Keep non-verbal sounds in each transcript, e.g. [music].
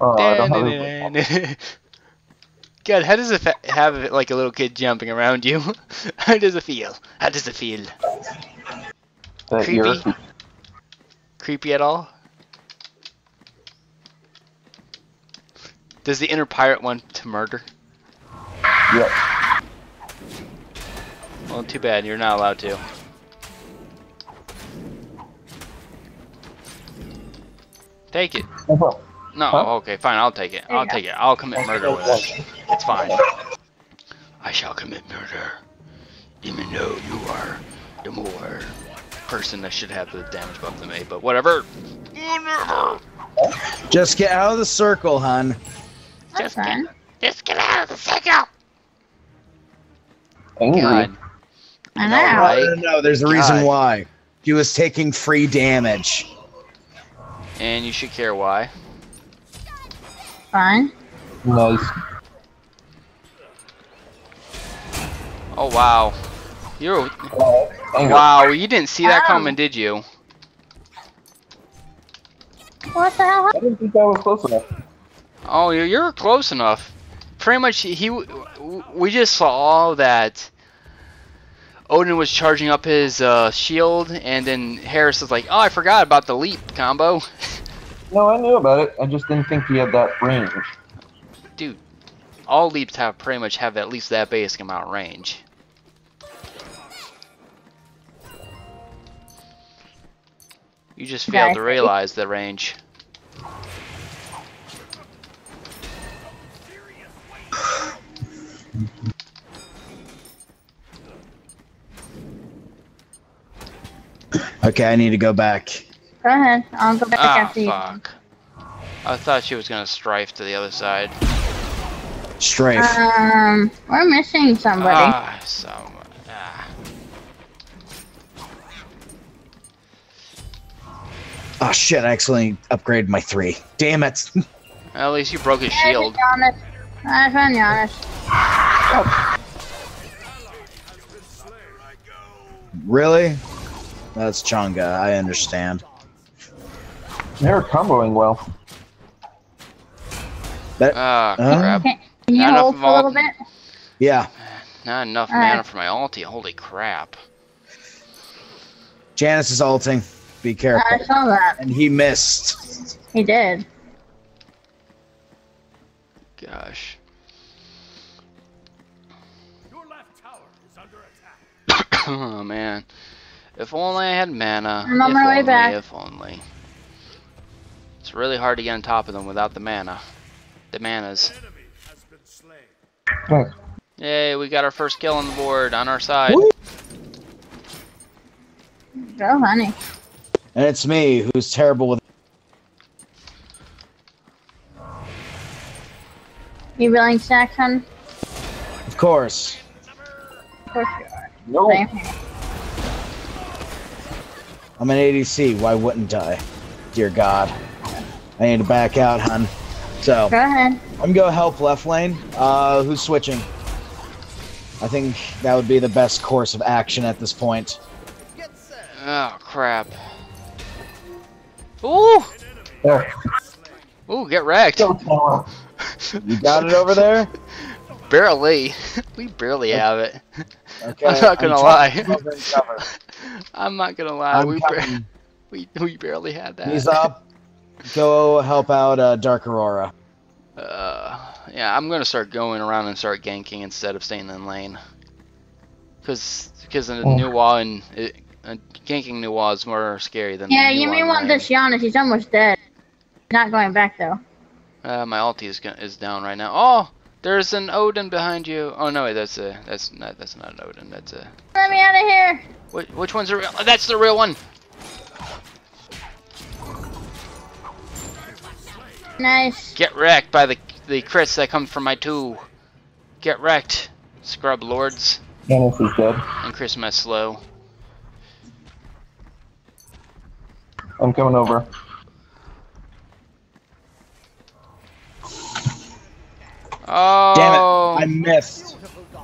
Oh, I don't have it. God, how does it fe- have it like a little kid jumping around you? [laughs] How does it feel? How does it feel? That Creepy. ear. Creepy at all? Does the inner pirate want to murder? Yep. Well, too bad. You're not allowed to. Take it. No, Huh? okay, fine. I'll take it. There I'll go. take it. I'll commit murder with it. It's fine. I shall commit murder, even though you are the more person that should have the damage buff than me. But whatever. Whatever. Just get out of the circle, hun. Just fine. get, just get out of the circle. Angry. God. I know, know. right? No, no, no, there's a reason why. He was taking free damage. And you should care why. Fine. Nice. Oh wow. You're Angry. wow. You didn't see that Wow. coming, did you? What the hell? I didn't think that was close enough. Oh, you're, you're close enough. Pretty much, he. We just saw that Odin was charging up his uh, shield, and then Harris was like, "Oh, I forgot about the leap combo." [laughs] No, I knew about it. I just didn't think he had that range. Dude, all leaps have pretty much have at least that basic amount of range. You just failed Okay. to realize the range. Okay, I need to go back. Go ahead. I'll go back Ah, after you. fuck. I thought she was gonna strife to the other side. Strafe. Um, we're missing somebody. Ah, so. Ah. oh shit, I accidentally upgraded my three. Damn it. [laughs] At least you broke his Hey, shield. Giannis. I found Giannis. really? That's Changa, I understand. They're comboing well. Ah, Huh? crap. Can you Not enough hold of for a little all- bit? Yeah. Not enough Alright. mana for my ulti. Holy crap. Janus is ulting. Be careful. I saw that. And he missed. He did. Gosh. Your left tower is under attack. [coughs] oh, man. If only I had mana. I'm on if my way back. If only. It's really hard to get on top of them without the mana. The manas. Enemy has been slain. Nice. Yay, we got our first kill on the board on our side. Woo. Go, honey. And it's me who's terrible with You willing Saxon? of course. Of course you are. No. Same here. I'm an ADC, why wouldn't I? Dear God. I need to back out, hun. So Go ahead. I'm gonna go help left lane. Uh who's switching? I think that would be the best course of action at this point. Oh, crap. Ooh! There. Ooh, get wrecked. You got it over there? [laughs] Barely. [laughs] we barely have it. [laughs] Okay. I'm not gonna trying lie. To cover and cover. I'm not gonna lie. I'm we, bar- [laughs] we we barely had that. He's up. Go help out uh, Dark Aurora. Uh, yeah, I'm gonna start going around and start ganking instead of staying in lane. Cause, cause in the Oh. new wall and it, uh, ganking new wall is more scary than. Yeah, the new you may want lane. this Giannis. He's almost dead. Not going back though. Uh, my ulti is go- is down right now. Oh, there's an Odin behind you. Oh no, wait, that's a that's not that's not an Odin. That's a Let me out of here. Which, which one's the real? Oh, that's the real one. Nice. Get wrecked by the the crits that come from my two. Get wrecked, scrub lords Janus is dead. and Christmas slow. I'm coming over. Oh. Damn it! I missed.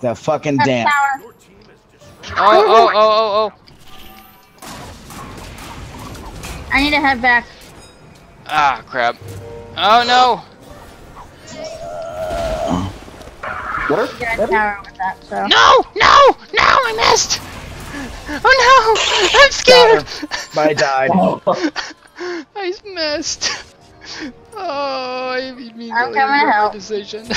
The fucking Left Oh, oh, oh, oh, oh I need to head back. Ah, crap. Oh no! Get her? A tower with that, so. No! No! No! I missed! Oh no! I'm scared! But I died. [laughs] [laughs] I missed. Oh, I immediately I'm coming to help. decision. Your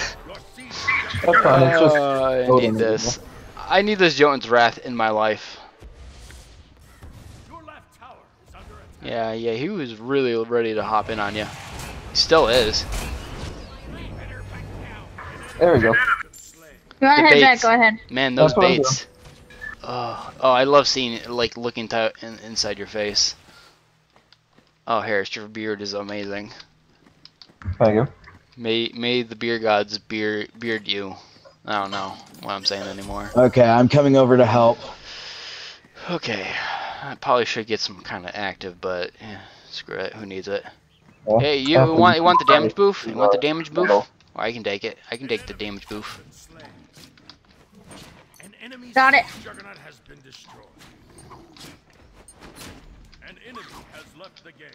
That's fine. It's just. Oh, I need is this. I need this Jotunn's Wrath in my life. Your left tower is under. Yeah, yeah, he was really ready to hop in on you. He Still is. There we go. If you want to head back, go ahead. Man, those That's what I'm baits. Oh, oh, I love seeing it, like looking to, in, inside your face. Oh, Harris, your beard is amazing. Thank you. May may the beer gods beard beard you. I don't know what I'm saying anymore. Okay, I'm coming over to help. Okay, I probably should get some kind of active, but eh, screw it. Who needs it? Yeah. Hey, you After want you want the damage boof? You want the uh, damage boof? no. I can take it. I can take the damage boof. Been. An enemy's Got it. juggernaut has been destroyed. An enemy has left the game.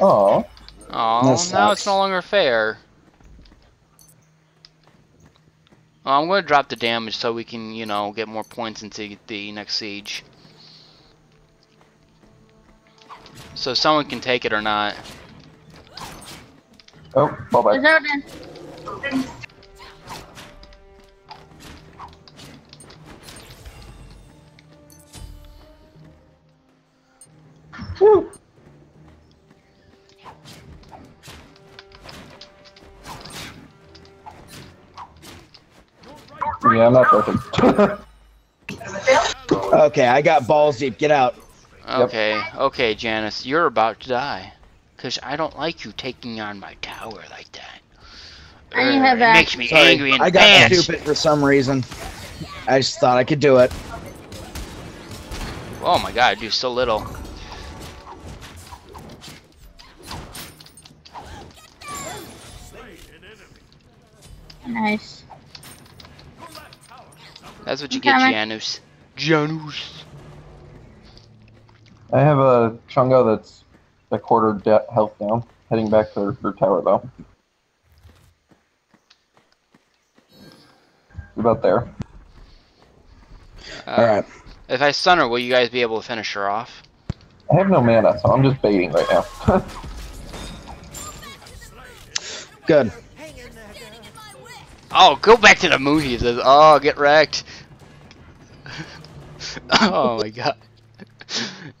Oh, Oh, That now it's no longer fair. Well, I'm going to drop the damage so we can, you know, get more points into the next siege. So someone can take it or not. oh, bye Yeah, I'm not perfect. [laughs] Okay, I got balls deep. Get out. Okay, okay, Janus, you're about to die. Because I don't like you taking on my tower like that. I need to Urgh, head it makes me Sorry, angry and I got pants. stupid for some reason. I just thought I could do it. Oh my god, I do so little. Nice. That's what you get, coming. Janus. Janus. I have a Chungo that's a quarter de- health down, heading back to her tower though. About there. Uh, Alright. If I stun her, will you guys be able to finish her off? I have no mana, so I'm just baiting right now. [laughs] Good. Oh, go back to the movies. Oh, get wrecked. [laughs] oh my god.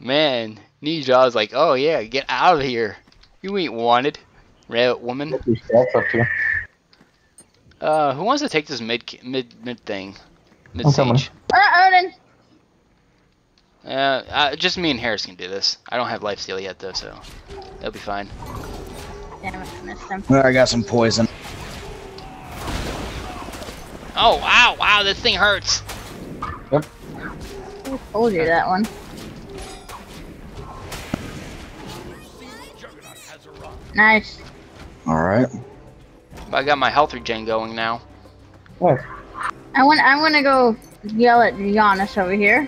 Man, Ninja was like, oh yeah, get out of here. You ain't wanted, rabbit woman. Your stats up to. Uh, who wants to take this mid mid mid thing? Mid I'm siege. Odin. Uh, uh, just me and Harris can do this. I don't have life steal yet though, so that'll be fine. Damn it, I missed him. There, I got some poison. Oh wow, wow, this thing hurts. Who told you that one? Juggernaut has arrived. Nice. Alright. I got my health regen going now. Nice. I want. I'm gonna go yell at Giannis over here.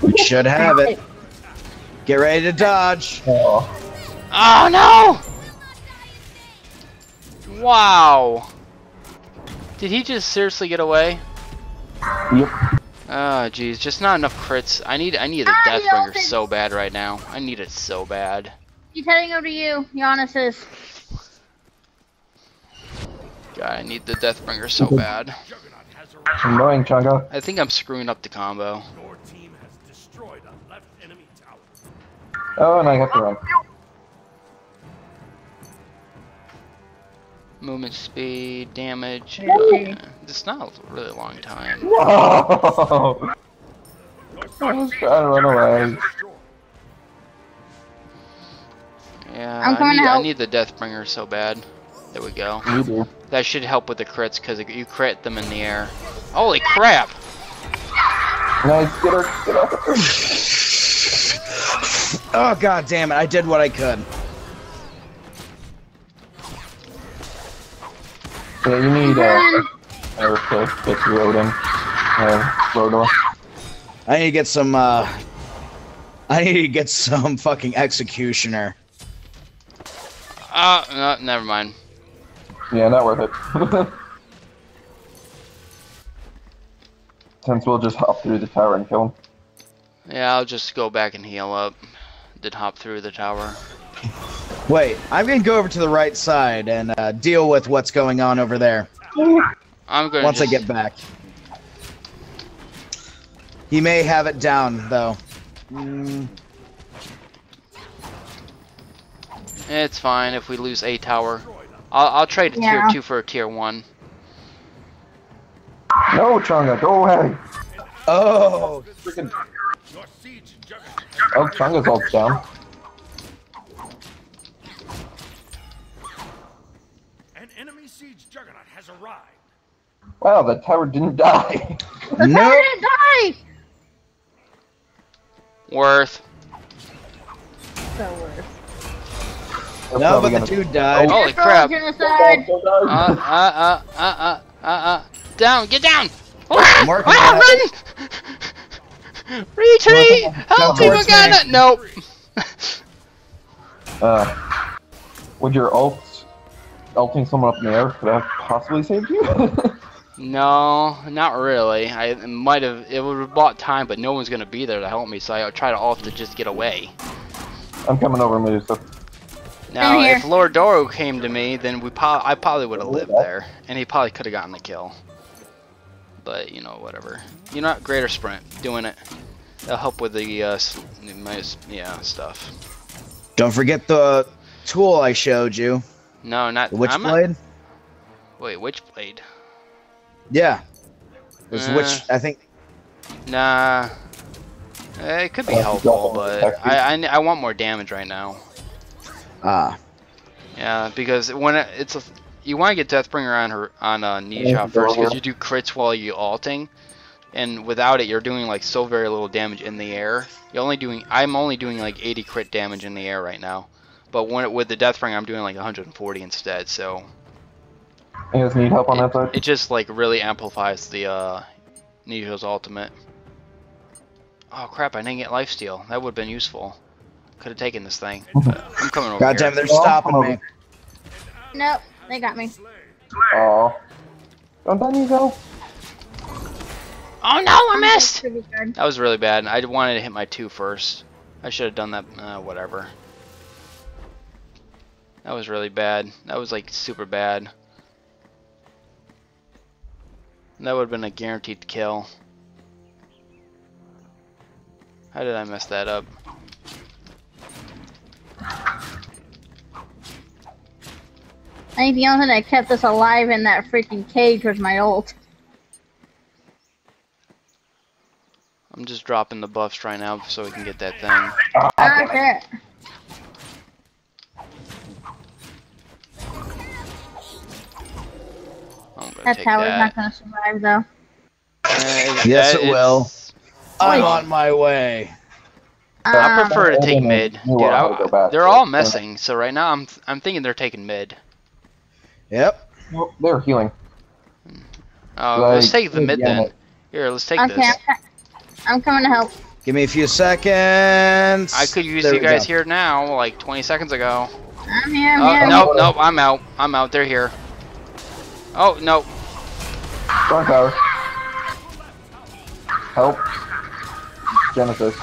We should have it. Get ready to dodge. Oh, Oh no! Wow. Did he just seriously get away? yep. Oh jeez, just not enough crits. I need I need a Ah, Deathbringer so bad right now. I need it so bad. He's heading over to you. Giannis is. God, I need the Deathbringer so bad. Juggernaut has arrived. Annoying Chungo. I think I'm screwing up the combo. Your team has destroyed a left enemy tower. Oh, and I have to run. Movement speed, damage. Okay. uh, It's not a really long time. No! I was trying to run away. Yeah, I'm I need, to I need the Deathbringer so bad. There we go. You. That should help with the crits because you crit them in the air. Holy crap! Nice, get her, get her. Oh god damn it, I did what I could. Yeah, you need uh, Run. air to get to Odin. Uh, Lordor. I need to get some. uh I need to get some fucking executioner. Uh, no, never mind. Yeah, not worth it. [laughs] Since we'll just hop through the tower and kill him. Yeah, I'll just go back and heal up. Did hop through the tower. [laughs] Wait, I'm gonna go over to the right side and uh, deal with what's going on over there I'm gonna once I get back. He may have it down though. Mm, It's fine if we lose a tower. I'll, I'll trade a Yeah. tier 2 for a tier 1. No, Chunga, go away. oh, Freaking. Your siege juggernaut. Oh, Chunga's all down. An enemy siege juggernaut has arrived. Wow, that tower didn't [laughs] die. The no. tower didn't die! Worth. So worse. We're No, but the gonna- dude died. Holy Control crap. Genocide! Oh, Uh, God. uh, uh, uh, uh, uh, uh. Down, get down! I'm Ah, run! Retreat! Help me, towards me. Morgana! Nope. [laughs] Uh, would your ult, ulting someone up in the air, could have possibly saved you? [laughs] no, not really. I might have. It would have bought time, but no one's gonna be there to help me, so I try to ult to just get away. I'm coming over, Medusa. Now, if Lord Doro came to me, then we po- I probably would have lived that- there, and he probably could have gotten the kill. But you know, whatever. You know, what? greater sprint, doing it. That'll help with the uh, my yeah stuff. Don't forget the tool I showed you, No, not the I'm not- Witchblade. Wait, which blade? Yeah, there's Uh. witch. I think. Nah. It could be you helpful, but I, I I want more damage right now. Ah, Yeah, because when it, it's a, you want to get Deathbringer on her on uh, Yeah, Ne Zha first because you do crits while you alting, and without it you're doing like so very little damage in the air. You're only doing I'm only doing like 80 crit damage in the air right now, but when it, with the Deathbringer I'm doing like 140 instead. So You guys need help on that it, side? it just like really amplifies the uh, Ne Zha's ultimate. Oh crap! I didn't get lifesteal. That would have been useful. Could have taken this thing. [laughs] I'm coming over God here. damn, they're Oh, stopping oh. me. Nope, they got me. Aw. Don't let me go. Oh no! I missed. That was really bad. I wanted to hit my two first. I should have done that. Uh, whatever. That was really bad. That was like super bad. That would have been a guaranteed kill. How did I mess that up? I think the only thing that kept us alive in that freaking cage was my ult. I'm just dropping the buffs right now so we can get that thing. Ah, That take tower's that. not gonna survive though. Uh, Yes, it will. I'm Wait. on my way. I Um, prefer to take mid. Dude, I- they're all messing, so right now I'm I'm thinking they're taking mid. Yep. Well, They're healing. Oh, Like, let's take the mid yeah, then. Here, let's take Okay, this. I'm, I'm coming to help. Give me a few seconds. I could use There you guys go. here now, like 20 seconds ago. I'm here, I'm Oh, here. nope, nope, I'm out. I'm out. They're here. Oh, no. Strong tower. Help. Genesis.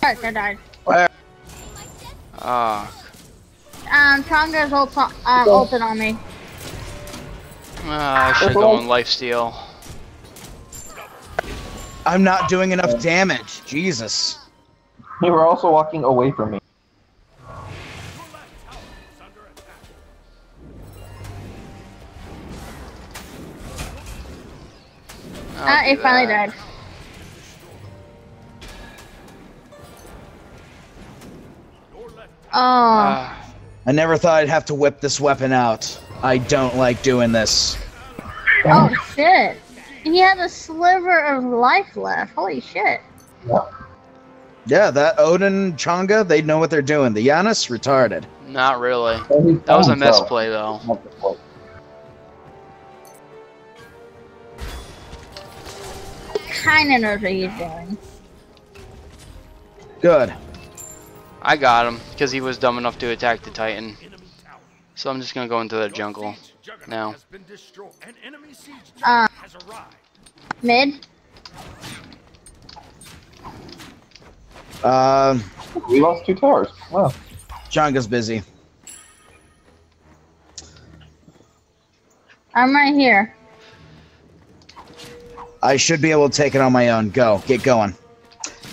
Fuck, I died. Where? Ah, Um, Tronga's ult, um, ulted on me. ah, I should go on lifesteal. I'm not doing enough damage. Jesus. You were also walking away from me. Ah, do it finally died. Oh, Ah, I never thought I'd have to whip this weapon out. I don't like doing this. oh shit. He had a sliver of life left. Holy shit. Yeah, that Odin Changa, they know what they're doing. The Yanis, retarded. not really. That was a found himself. misplay, though. Kind of knows what he's doing. Good. I got him because he was dumb enough to attack the Titan. So I'm just gonna go into the jungle. Now. has been destroyed. An enemy siege Uh, juggernaut has arrived. mid. Um, We lost two towers. Wow. Chunga's busy. I'm right here. I should be able to take it on my own. Go. Get going.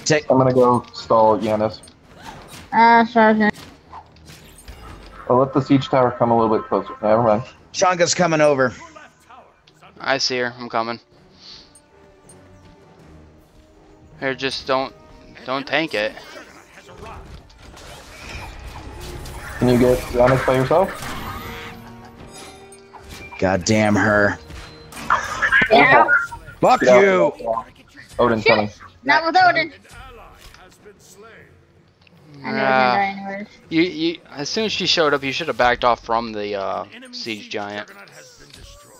Take. I'm gonna go stall Yanis. Uh, Sergeant. I'll let the siege tower come a little bit closer. Never mind. Chunga's coming over. Your left tower is under I see her. I'm coming. Here, just don't don't tank it. juggernaut has arrived. Can you get Yanis by yourself? God damn her. Yeah. Fuck Get out. you. Odin's coming. Not with Odin. An ally has been slain. I know Ah. he's. You, you, as soon as she showed up, you should have backed off from the uh, siege giant. juggernaut has been destroyed.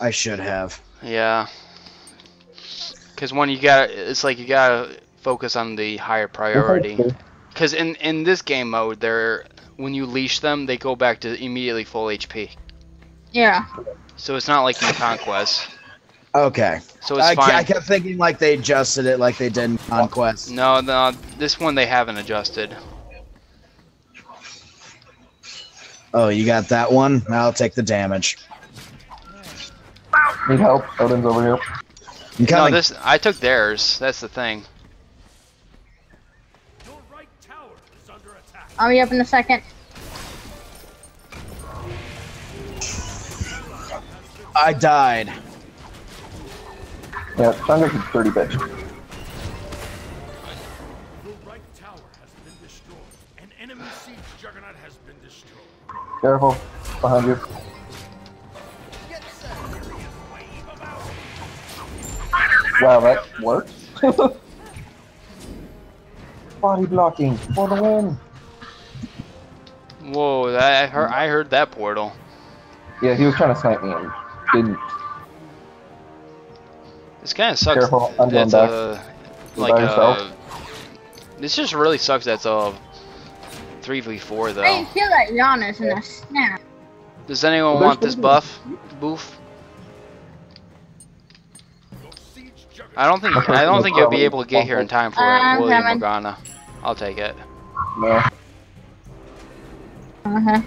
I should have. Yeah. Because when you got, it's like you gotta focus on the higher priority. Because in in this game mode, they're when you leash them, they go back to immediately full HP. Yeah. So it's not like in Conquest. Okay. So it's I, fine. I kept thinking like they adjusted it like they did in Conquest. No, no, this one they haven't adjusted. Oh, you got that one? I'll take the damage. Need help? Odin's over here. I'm No, this I took theirs. That's the thing. Your right tower is under attack. I'll be up in a second. I died. Yeah, Chunga's a dirty bitch. Your right tower has been destroyed. An enemy siege juggernaut has been destroyed. Careful. Behind you. Wow, that worked. [laughs] Body blocking for the win. Whoa, that I heard, I heard that portal. Yeah, he was trying to snipe me and didn't. This kind of sucks. Careful, I'm going That's back. a like uh, this just really sucks. That's a three v four I though. didn't kill that Giannis in a snap. Does anyone Well, want this buff? Boof? Your siege juggernaut I don't think I don't think you'll be able to get here in time for I'm it, William coming. Morgana. I'll take it. No. Uh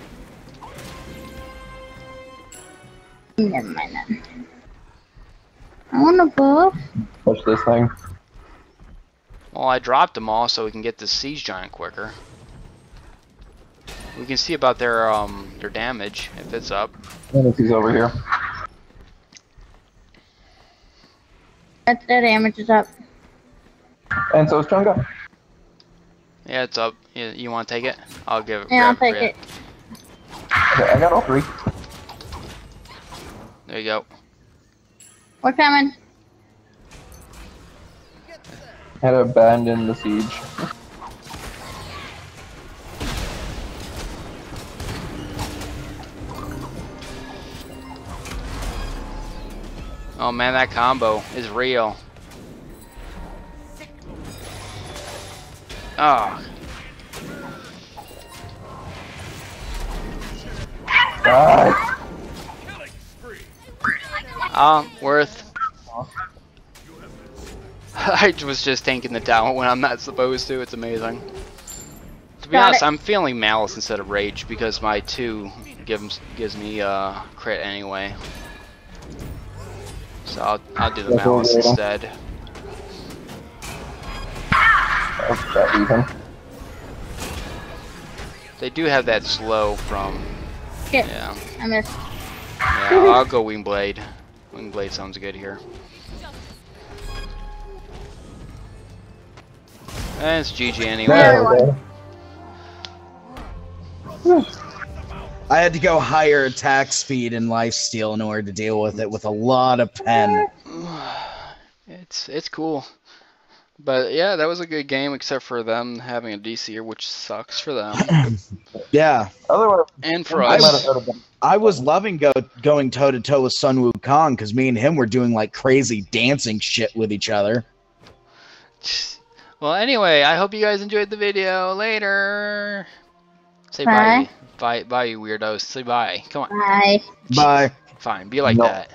Never mind then. I want a buff. Push this thing. Well, I dropped them all so we can get the siege giant quicker. We can see about their um their damage if it's up. And he's over here. That, that damage is up. And so is Chunga. Yeah, it's up. You, you want to take it? I'll give it. Yeah, I'll take it. it. Okay, I got all three. There you go. We're coming. Had to abandon the siege. Oh man, that combo is real. Ah. Oh, Die. Killing spree. um, worth. [laughs] I was just tanking the tower when I'm not supposed to. It's amazing. To be Got honest, it. I'm feeling malice instead of rage because my two gives gives me uh crit anyway. So I'll I'll do the That's malice good. instead. That reason. They do have that slow from Shit. yeah. I missed. Yeah, I'll go Wingblade. Wingblade sounds good here. And it's GG anyway. There we go. I had to go higher attack speed and lifesteal in order to deal with it with a lot of pen. [sighs] It's it's cool. But yeah, that was a good game, except for them having a DCer, which sucks for them [laughs] Yeah, Otherwise, and for I us. heard. I was loving go going toe to toe with Sun Wukong because me and him were doing like crazy dancing shit with each other. Well, anyway, I hope you guys enjoyed the video. Later. Say bye. Bye. Bye, bye, you weirdos. Say bye. Come on. Bye. Bye. Fine. Be like No. that.